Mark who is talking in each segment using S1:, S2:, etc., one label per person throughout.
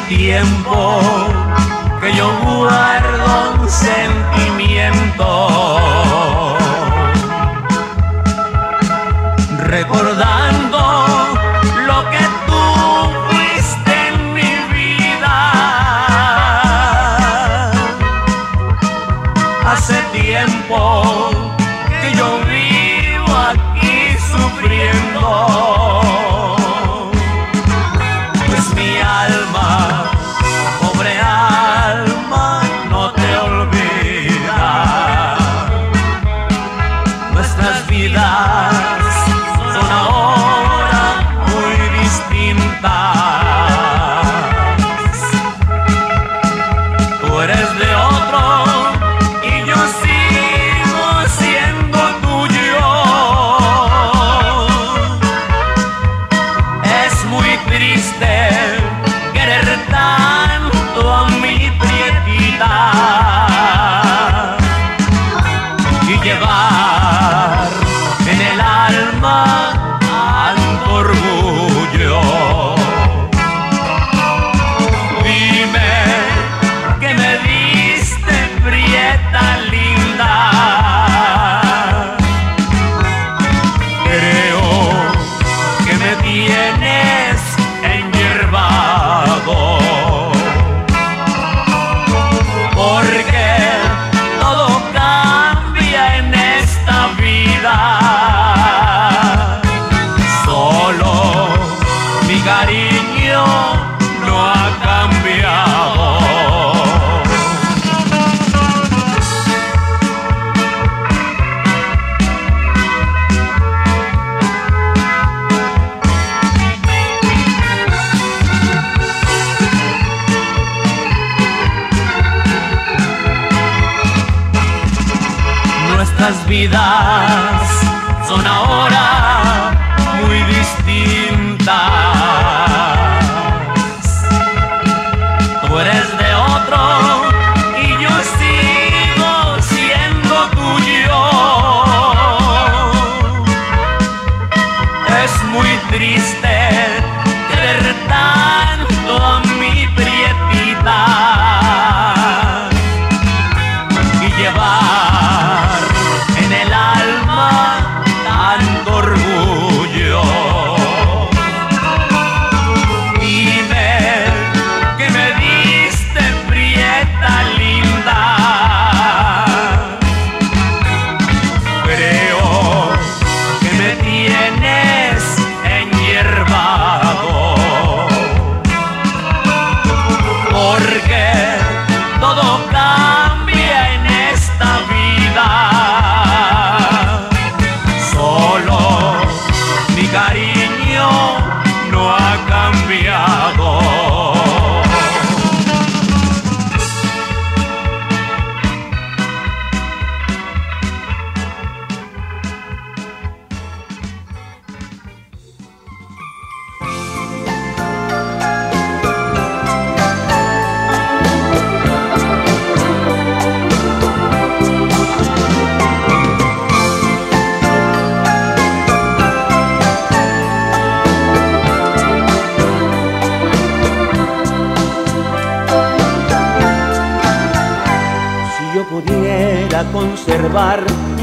S1: Tiempo que yo guardo un sentimiento. Recordando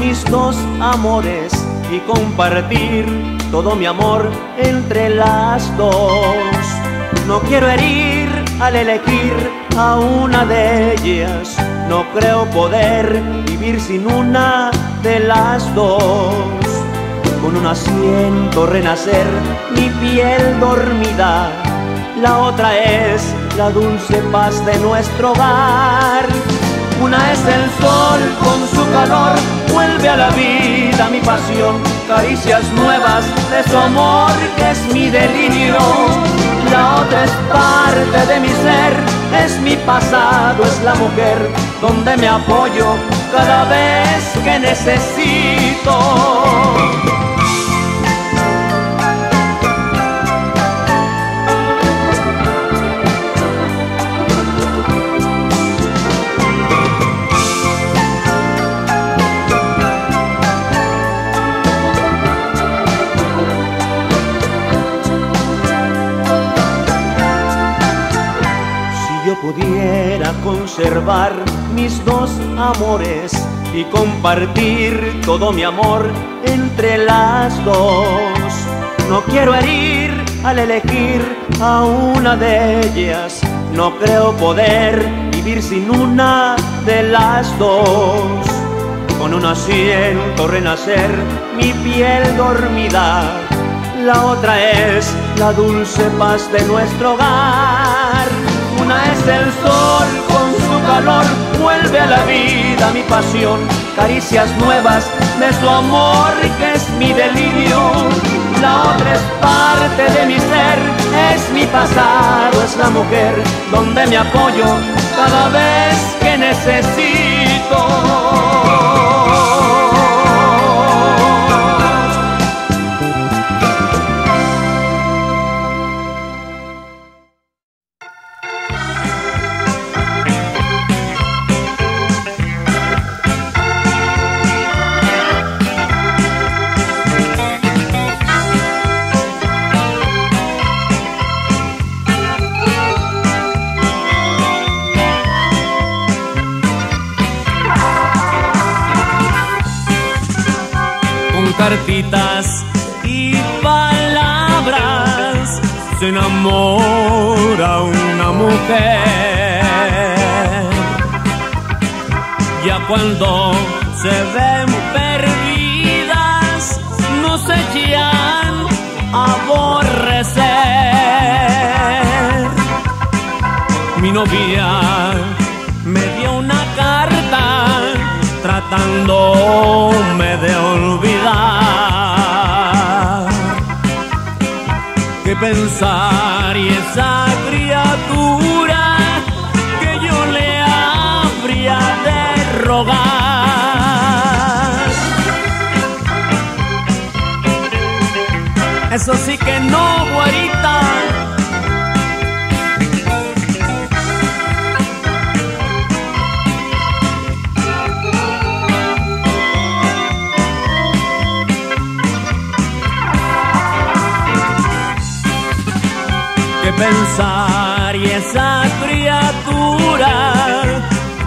S2: mis dos amores y compartir todo mi amor entre las dos, no quiero herir al elegir a una de ellas, no creo poder vivir sin una de las dos. Con una siento renacer mi piel dormida, la otra es la dulce paz de nuestro hogar. Una es el sol con su calor, vuelve a la vida mi pasión, caricias nuevas de su amor que es mi delirio. La otra es parte de mi ser, es mi pasado, es la mujer donde me apoyo cada vez que necesito. Conservar mis dos amores y compartir todo mi amor entre las dos. No quiero herir al elegir a una de ellas, no creo poder vivir sin una de las dos. Con una siento renacer mi piel dormida, la otra es la dulce paz de nuestro hogar. Es el sol con su calor, vuelve a la vida mi pasión, caricias nuevas de su amor que es mi delirio. La otra es parte de mi ser, es mi pasado, es la mujer donde me apoyo cada vez que necesito.
S1: Y palabras se enamora una mujer. Ya cuando se ven perdidas, no se echan a aborrecer. Mi novia me dio una carta tratándome de olvidar. Pensar y esa criatura que yo le habría de rogar? Eso sí que no, guarita. Pensar y esa criatura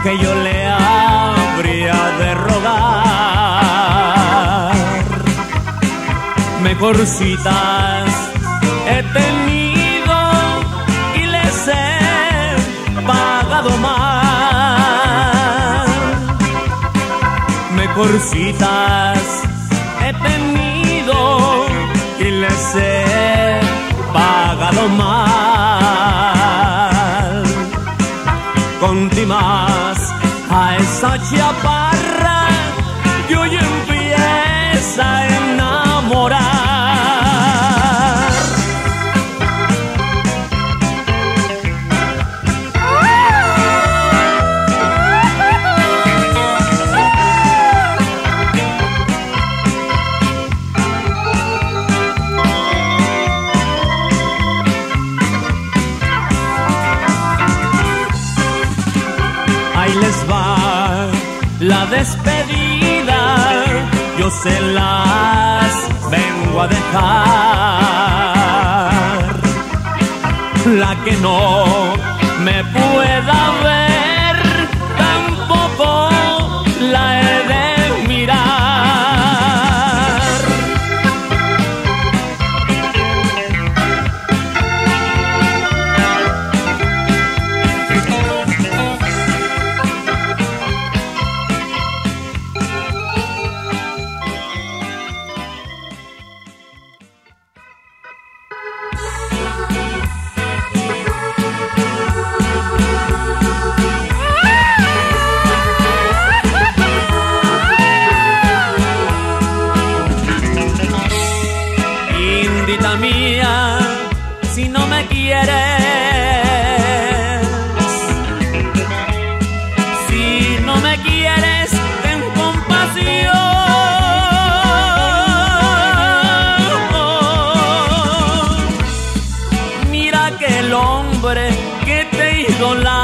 S1: que yo le habría de rogar. Mejorcitas he tenido y les he pagado mal. Mejorcitas he tenido y les he pagado mal. Chaparra que hoy empieza a enamorar. Despedida, yo se las vengo a dejar. La que no me pueda ver, que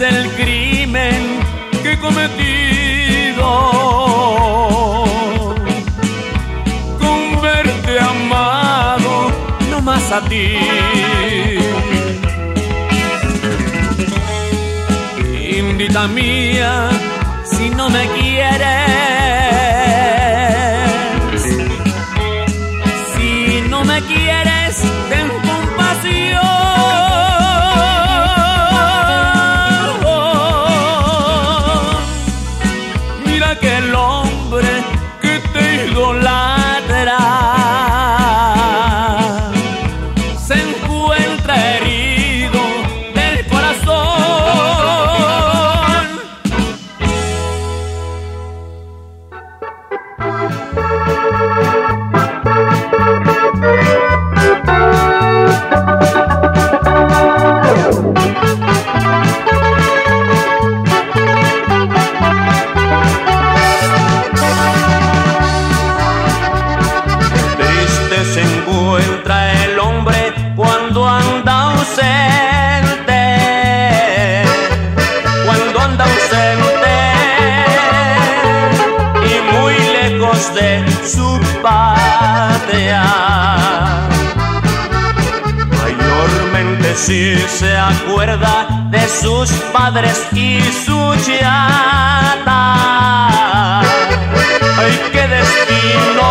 S1: el crimen que he cometido? Con verte amado, no más a ti. Invita mía, si no me quieres,
S2: cuando anda ausente y muy lejos de su patria. Mayormente si se acuerda de sus padres y su chata. ¡Ay, qué destino!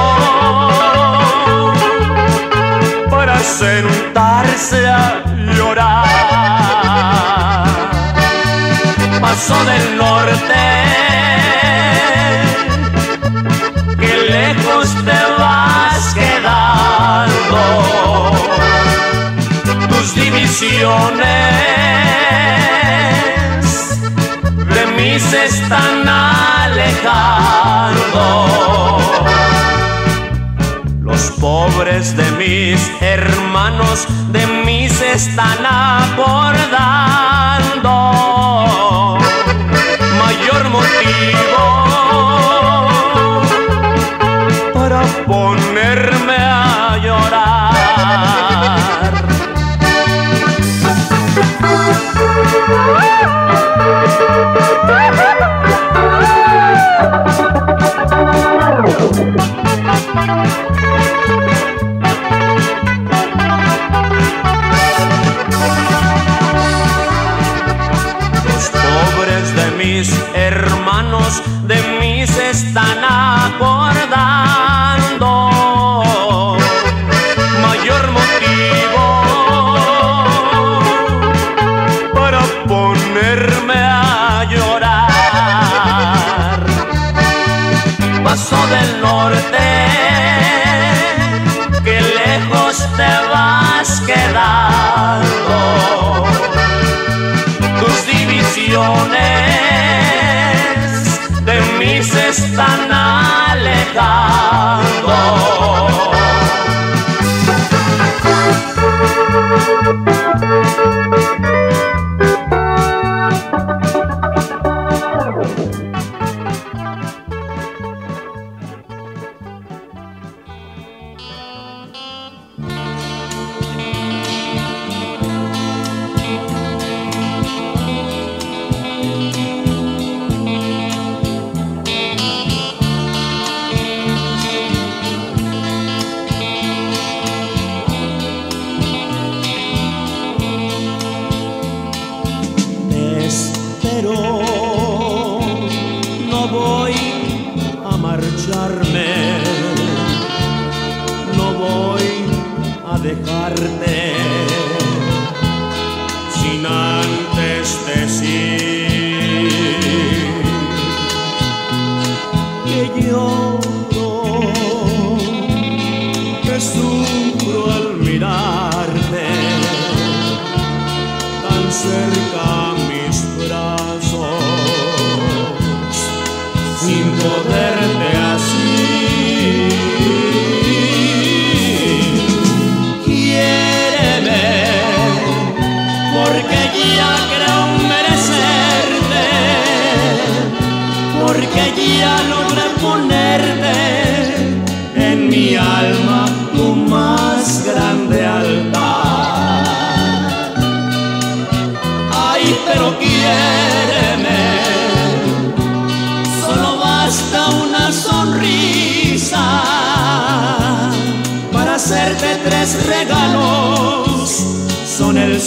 S2: Para sentarse a Paso del norte, que lejos te vas quedando. Tus divisiones de mí se están alejando. Pobres de mis hermanos de mí se están acordando. Mayor motivo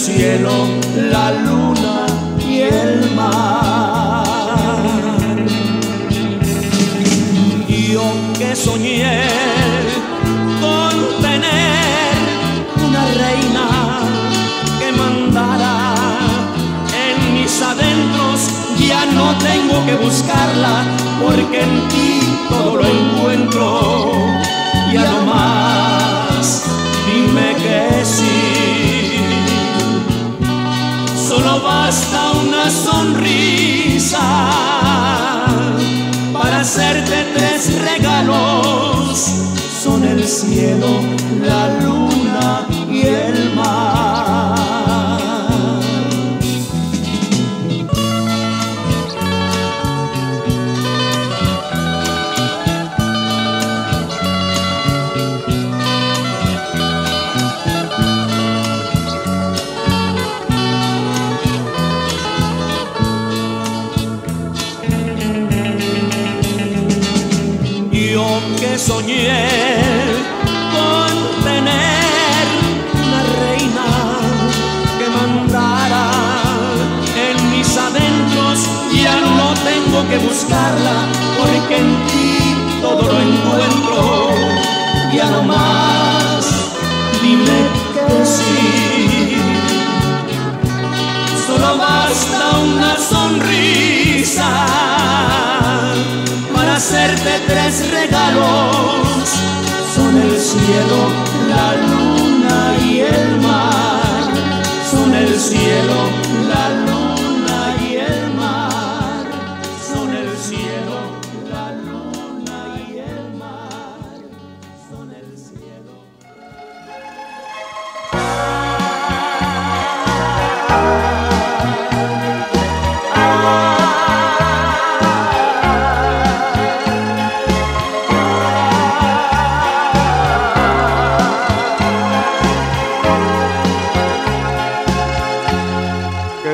S1: cielo, la luna y el mar. Yo que soñé con tener una reina que mandara en mis adentros, ya no tengo que buscarla porque en ti todo lo encuentro. Basta una sonrisa para hacerte tres regalos. Son el cielo, la luna soñé hacerte tres regalos. Son el cielo, la luna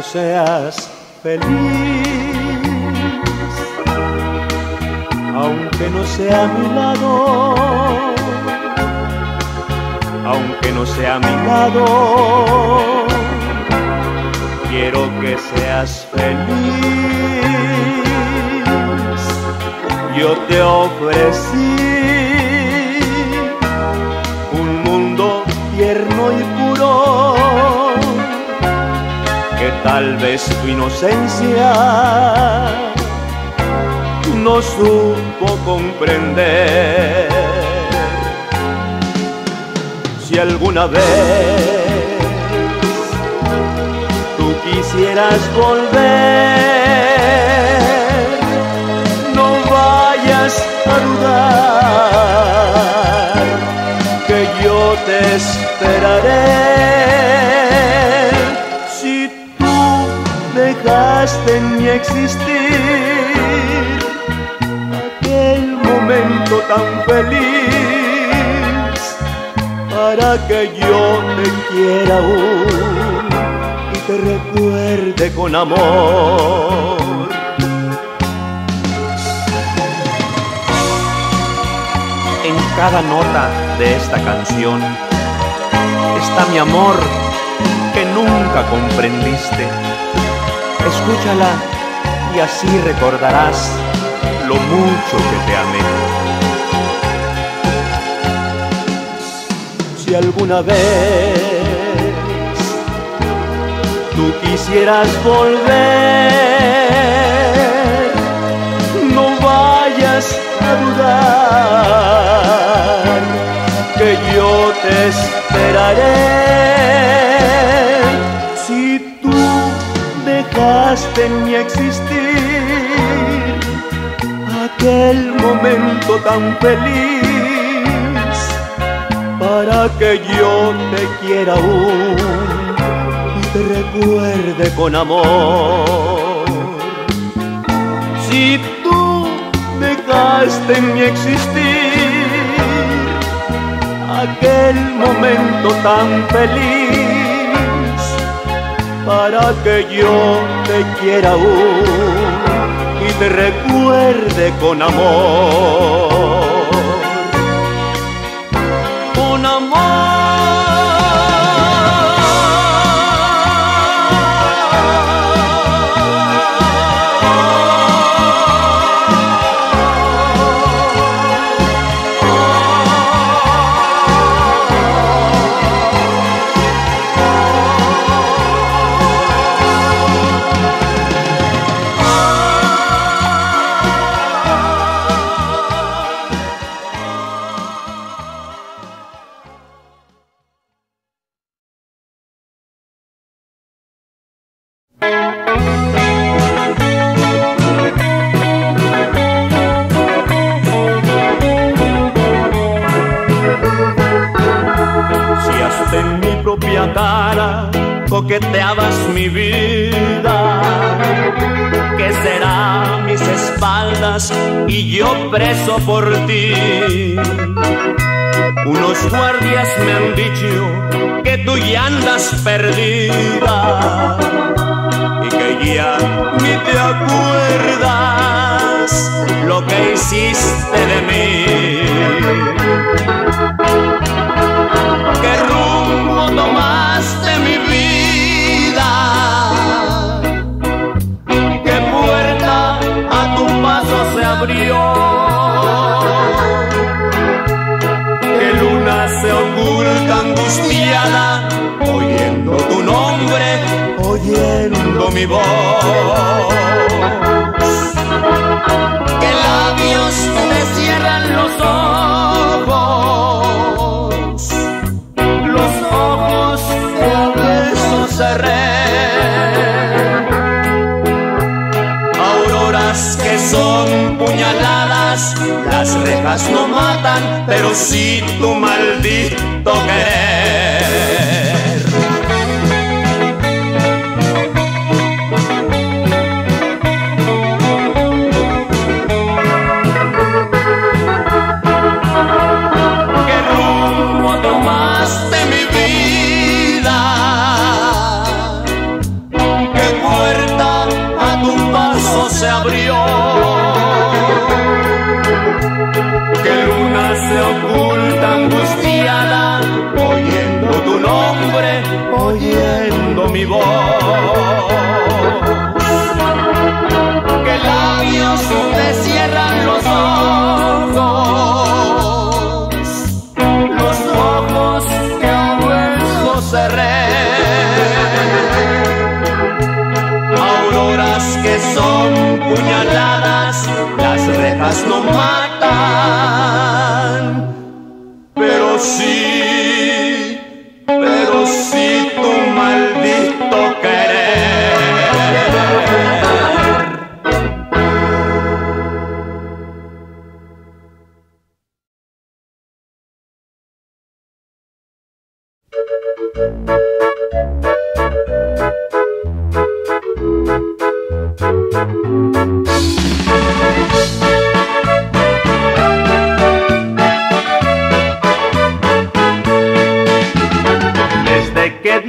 S2: seas feliz, aunque no sea a mi lado, aunque no sea a mi lado, quiero que seas feliz. Yo te ofrecí un mundo tierno y puro tal vez tu inocencia no supo comprender. Si alguna vez tú quisieras volver, no vayas a dudar que yo te esperaré. Dejaste en mi existir aquel momento tan feliz para que yo te quiera aún y te recuerde con amor. En cada nota de esta canción está mi amor que nunca comprendiste. Escúchala y así recordarás lo mucho que te amé. Si alguna vez tú quisieras volver, no vayas a dudar que yo te esperaré. En mi existir aquel momento tan feliz para que yo te quiera aún y te recuerde con amor. Si tú dejaste en mi existir aquel momento tan feliz, para que yo te quiera aún y te recuerde con amor. Me han dicho que tú ya andas perdida y que ya ni te acuerdas lo que hiciste de mí. ¿Qué rumbo tomaste ¿Qué labios te cierran los ojos? Los ojos que a besos cerré. Auroras que son puñaladas, las rejas no matan, pero sí tu maldito querer.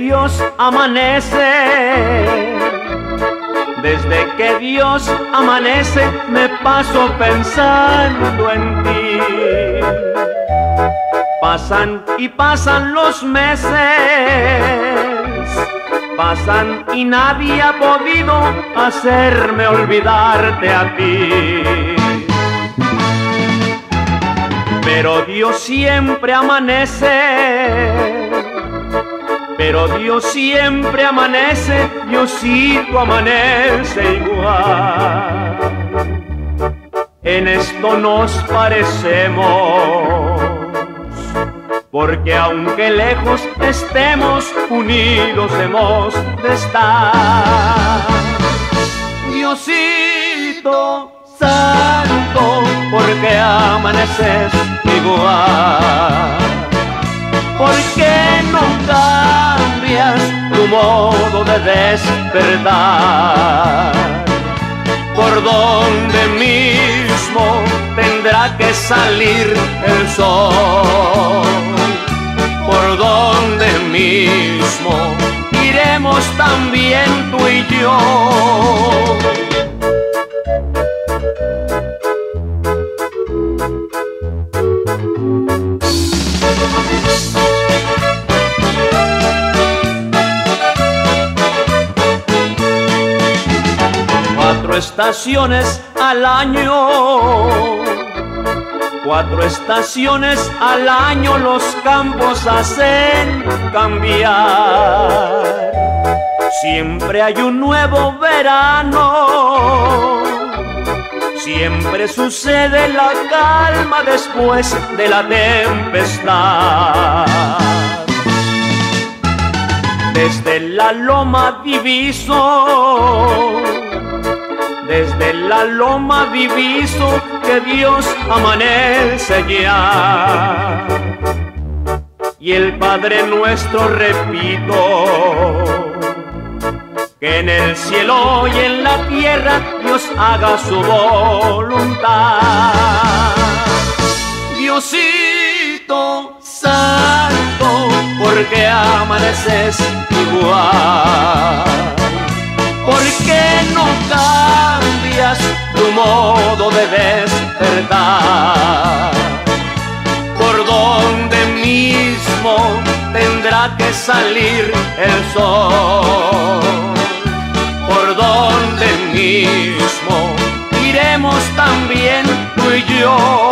S2: Dios amanece, desde que Dios amanece, me paso pensando en ti. Pasan y pasan los meses, pasan y nadie ha podido hacerme olvidarte a ti. Pero Dios siempre amanece pero Dios siempre amanece, Diosito amanece igual. En esto nos parecemos, porque aunque lejos estemos, unidos hemos de estar. Diosito santo, porque amaneces igual. ¿Por qué no tu modo de despertar. Por donde mismo tendrá que salir el sol. Por donde mismo iremos también tú y yo estaciones al año. Cuatro estaciones al año los campos hacen cambiar. Siempre hay un nuevo verano. Siempre sucede la calma después de la tempestad. Desde la loma diviso desde la loma diviso que Dios amanece ya. Y el Padre nuestro repito, que en el cielo y en la tierra Dios haga su voluntad. Diosito santo, porque amaneces igual ¿Por qué no tu modo de despertar? Por donde mismo tendrá que salir el sol. Por donde mismo iremos también tú y yo.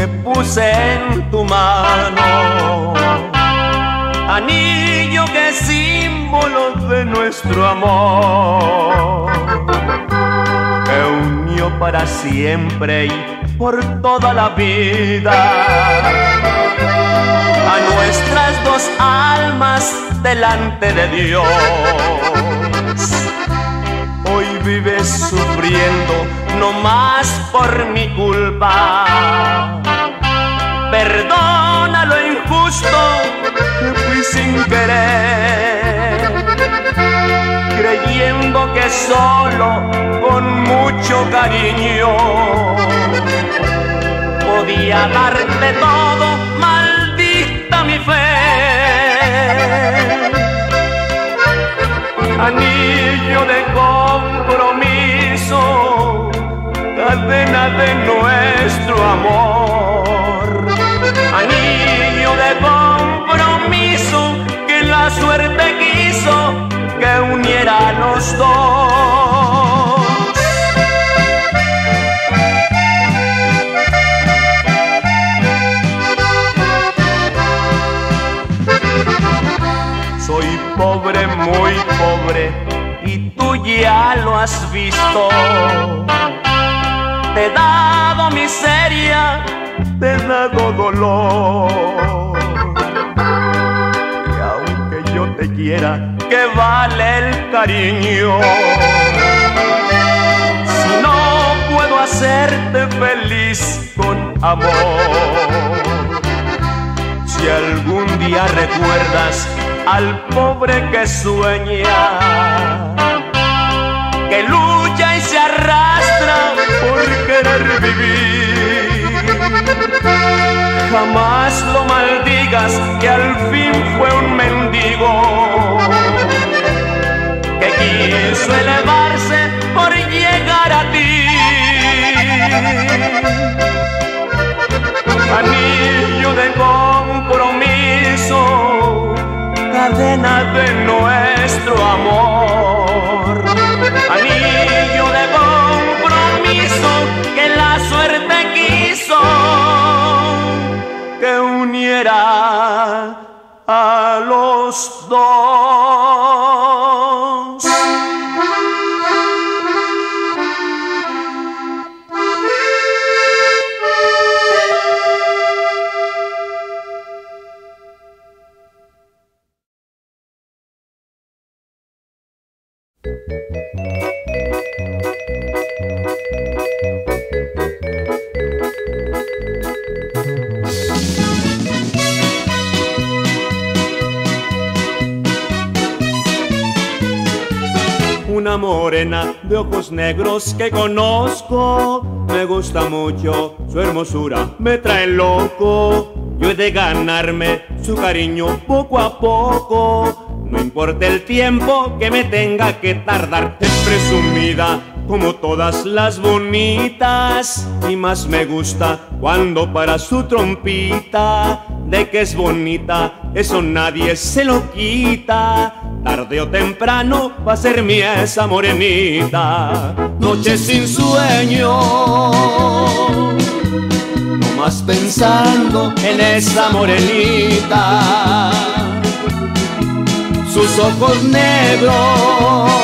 S2: En tu mano. Anillo que es símbolo de nuestro amor. Que unió para siempre y por toda la vida a nuestras dos almas delante de Dios. Hoy vives sufriendo no más por mi culpa Perdona lo injusto que fui sin querer, creyendo que solo con mucho cariño podía darte todo, maldita mi fe. Anillo de compromiso, cadena de nuestro amor suerte quiso que uniera a los dos. Soy pobre, muy pobre, y tú ya lo has visto. Te he dado miseria te he dado dolor. Quiera, que vale el cariño. Si no puedo hacerte feliz con amor. Si algún día recuerdas al pobre que sueña, que lucha y se arrastra por querer vivir Jamás lo maldigas que al fin fue un mendigo que quiso elevarse por llegar a ti. Anillo de compromiso, cadena de nuestro amor. Anillo de compromiso la suerte que uniera a los dos. Morena de ojos negros que conozco, me gusta mucho su hermosura, me trae loco. Yo he de ganarme su cariño poco a poco. No importa el tiempo que me tenga que tardar, es presumida como todas las bonitas y más me gusta cuando para su trompita de que es bonita, eso nadie se lo quita. Tarde o temprano va a ser mi esa morenita. Noche sin sueño, no más pensando en esa morenita. Sus ojos negros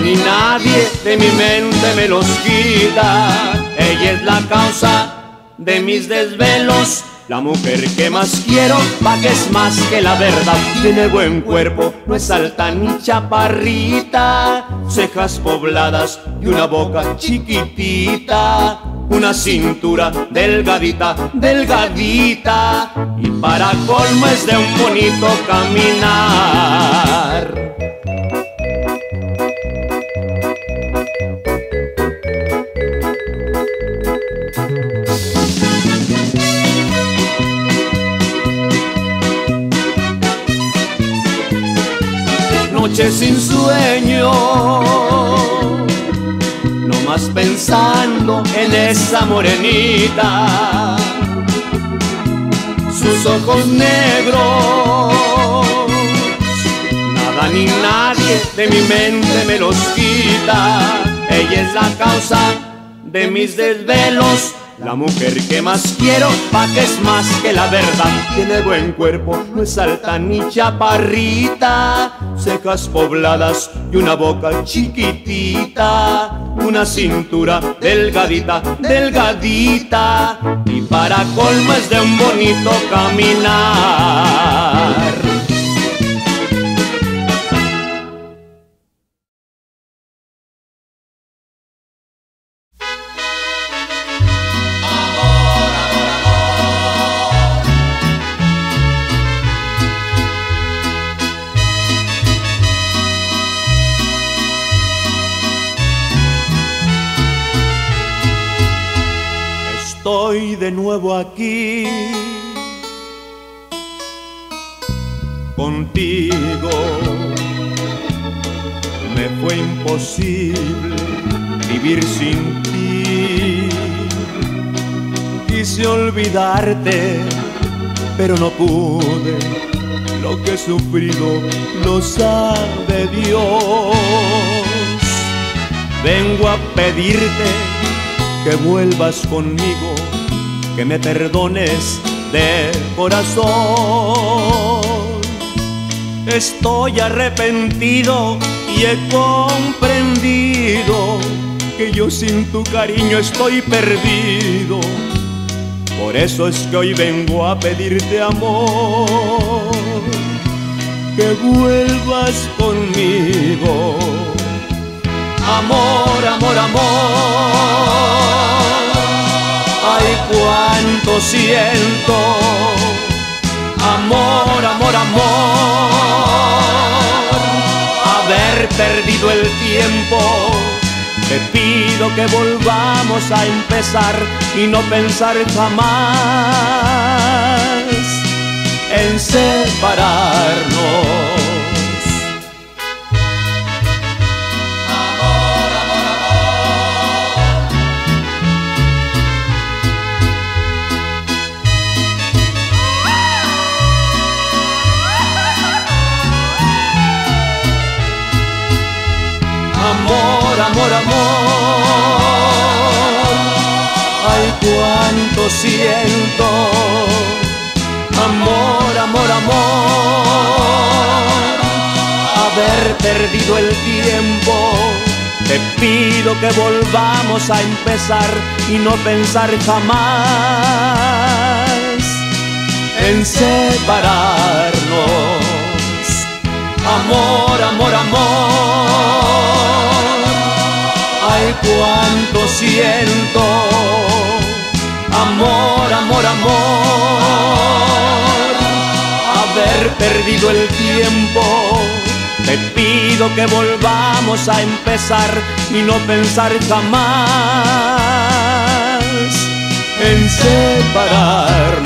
S2: ni nadie de mi mente me los quita. Ella es la causa de mis desvelos. La mujer que más quiero, pa' que es más que la verdad. Tiene buen cuerpo, no es alta ni chaparrita. Cejas pobladas y una boca chiquitita. Una cintura delgadita, delgadita. Y para colmo es de un bonito caminar. Sin sueño, no más pensando en esa morenita, sus ojos negros, nada ni nadie de mi mente me los quita, ella es la causa de mis desvelos la mujer que más quiero, pa' que es más que la verdad. Tiene buen cuerpo, no es alta ni chaparrita. Cejas pobladas y una boca chiquitita. Una cintura delgadita, delgadita. Y para colmo es de un bonito caminar. Estoy de nuevo aquí contigo. Me fue imposible vivir sin ti. Quise olvidarte, pero no pude. Lo que he sufrido lo sabe Dios. Vengo a pedirte que vuelvas conmigo, que me perdones de corazón. Estoy arrepentido y he comprendido que yo sin tu cariño estoy perdido. Por eso es que hoy vengo a pedirte amor, que vuelvas conmigo. Amor, amor, amor siento, amor, amor, amor, haber perdido el tiempo. Te pido que volvamos a empezar y no pensar jamás en separarnos. siento. Amor, amor, amor, haber perdido el tiempo. Te pido que volvamos a empezar y no pensar jamás en separarnos. Amor, amor, amor, ay cuánto siento Amor, amor, haber perdido el tiempo. Te pido que volvamos a empezar y no pensar jamás en separarnos.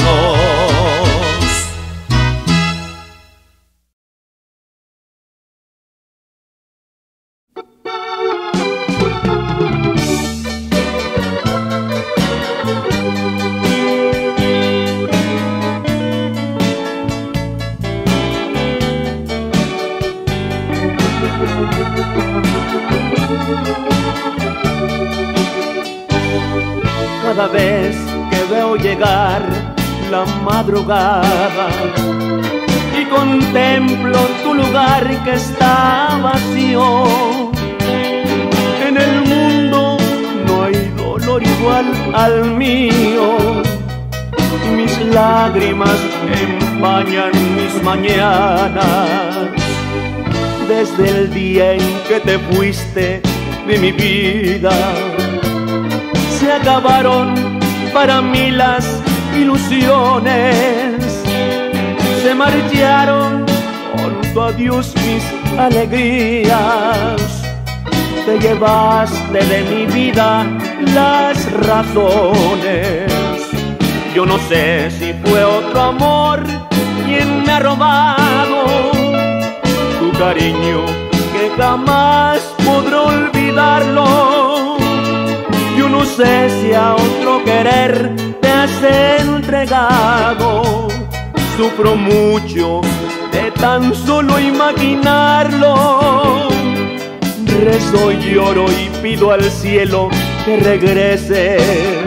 S2: Madrugada y contemplo tu lugar que está vacío. En el mundo no hay dolor igual al mío. Mis lágrimas empañan mis mañanas. Desde el día en que te fuiste de mi vida, se acabaron para mí las ilusiones se marcharon con tu adiós mis alegrías. Te llevaste de mi vida las razones. Yo no sé si fue otro amor quien me ha robado tu cariño que jamás podré olvidarlo. Yo no sé si a otro querer has entregado sufro mucho de tan solo imaginarlo. Rezo lloro y pido al cielo que regreses,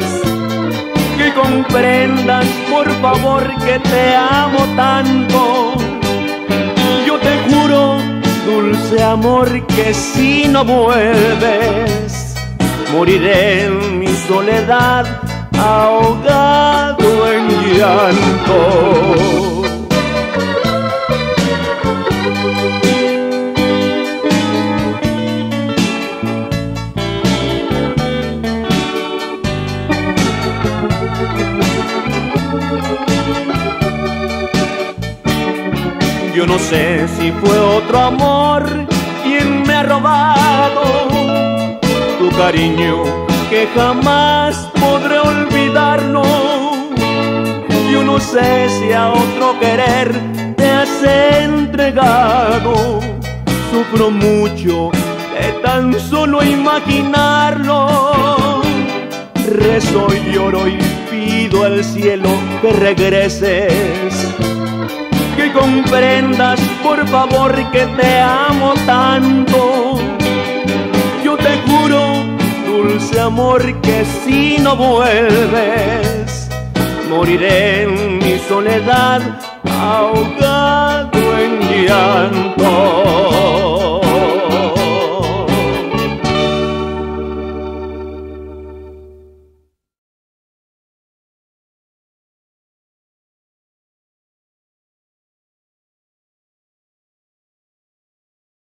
S2: que comprendas por favor que te amo tanto. Yo te juro, dulce amor, que si no vuelves, moriré en mi soledad ahogado en llanto. Yo no sé si fue otro amor quien me ha robado tu cariño que jamás podré olvidarlo. Yo no sé si a otro querer te has entregado. Sufro mucho de tan solo imaginarlo. Rezo y lloro y pido al cielo que regreses. Que comprendas por favor que te amo tanto. Amor que si no vuelves, moriré en mi soledad ahogado en llanto.